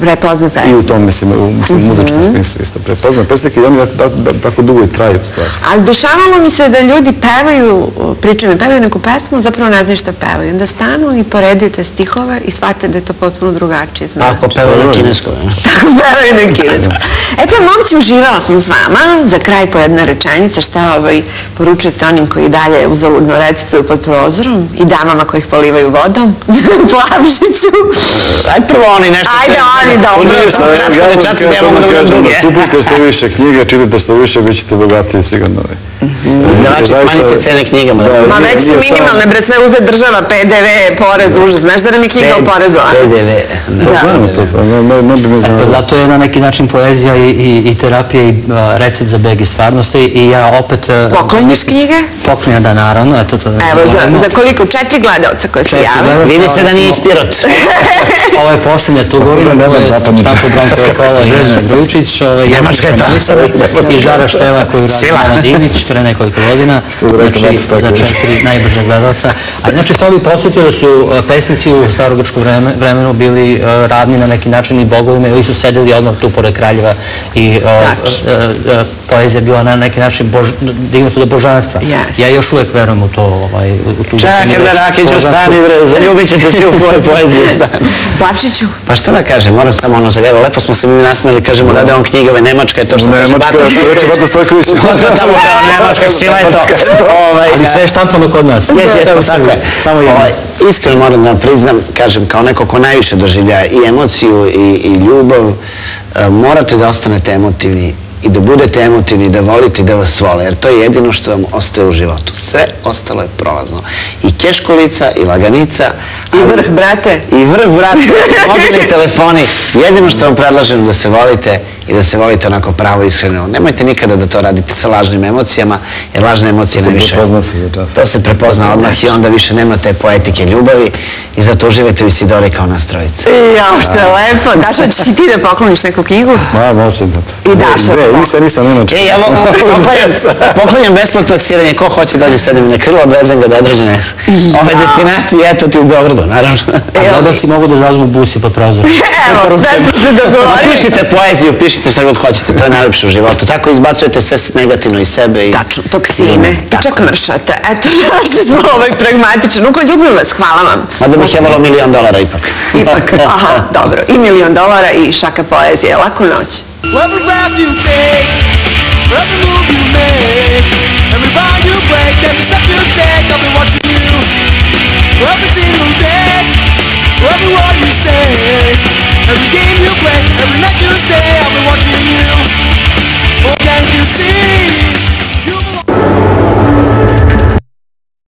prepozna I u tom, mislim, u mislim, Mhm. muzičkom smislu isto prepozna pesnike i oni da- da- tako dugo i traju stvari. Ali dešavalo mi se da ljudi pevaju, pričaju mi, pevaju neku pesmu, zapravo ne znaju šta pevaju. Onda stanu i poredio te stihove i shvate da je to potpuno drugačije znači. Ako peva na kineskom. ne? Tako pevaju na kineskom. Eto, momci, uživala sam s vama. Za kraj po jedna rečenica, šta ovaj, poručujete onim koji dalje uzaludno recituju pod prozorom i damama koji ih polivaju vodom? Plavšiću. Aj prvo oni nešto. Ajde, oni, dobro. Uđe samo kratko dečaci da ja mogu da budem više knjiga, čitate što više, bit ćete bogatiji sigurno. Izdavači, Zaista- smanjite cene knjigama. Da, Ma nije- već su nije minimalne, bre, sve uze država, PDV, porez, užas. Znaš da nam je knjiga o porezu, a? PDV. Pa znamo to, pa ne, bi me znao. Pa zato je na neki način poezija i, terapija i recept za beg iz stvarnosti i ja opet... a, Pokloniš knjige? Poklonja da, naravno, eto to da Evo, za, koliko? Četiri gledaoca koje se jave. Vidi se da nije ispirot. Ovo je posljednja tu to godina, je ovo je zapadni Stanko Branko Kola i Jelena Grujičić, ovo je Nemačka je to. Jovanka i Žara Štela koju radi. Ana Divnić pre nekoliko godina, znači tako za četiri najbrža gledalca. A znači to bi podsjetio da su a, pesnici u starogrčkom vreme, vremenu bili a, ravni na neki način i bogovima ili su sedeli odmah tu pored kraljeva i a, poezija bila na neki način dignuta do božanstva. Ja još uvek verujem u to, ovaj, u tu Čekaj Rakiću, stani zaljubit ćete se u tvoje poezije. Plavšiću? Pa šta da kažem, moram samo ono za evo, lepo smo se mi nasmeli, kažemo da je on knjigove, Nemačka je to što kaže Nemačka, Bata. što reče Bata Stojković. To tamo kao Nemačka, sila je to. Ovaj, Ali sve je štampano kod nas. Jes, jes, tako je. Samo jedno. Ovaj, iskreno moram da vam priznam, kažem, kao neko ko najviše doživlja i emociju i, i ljubav, e, morate da ostanete emotivni i da budete emotivni, da volite i da vas vole, jer to je jedino što vam ostaje u životu. Sve ostalo je prolazno. I keškulica, i laganica, I vrh, brate. i vrh, brate, mobilni telefoni. Jedino što vam predlažem da se volite i da se volite onako pravo iskreno. Nemojte nikada da to radite sa lažnim emocijama, jer lažne emocije se najviše... prepozna se za čas. To se prepozna odmah i onda više nema te poetike ljubavi i zato uživajte u Isidori kao nas trojice. Jao, što je lepo. Dašo, ćeš i ti da pokloniš neku knjigu? Ma, može da. I Daša. Dve, nisam, nisam Nemačka. E, ja vo- poklanjam, poklanjam besplatno taksiranje. Ko hoće dođe sedim na krilo, odvezem ga do određene ove destinacije, eto ti u Beogradu, naravno. A gledalci mogu da zazmu busi pod prozorom. Evo, sve smo se dogovorili. Pišite poeziju, pišite šta god hoćete, to je najlepše u životu. Tako izbacujete sve negativno iz sebe. I... Tačno, toksine. I Tako čak mršate. Eto, našli smo ovaj pragmatičan. Uko, ljubim vas, hvala vam. Mada bih je volao milion dolara ipak. Ipak, aha, dobro. I milion dolara i šaka poezije. Laku noć. Every breath you take, every move you make, every bond you break, every step you take, I'll be watching you. Every single day, every word you say, every game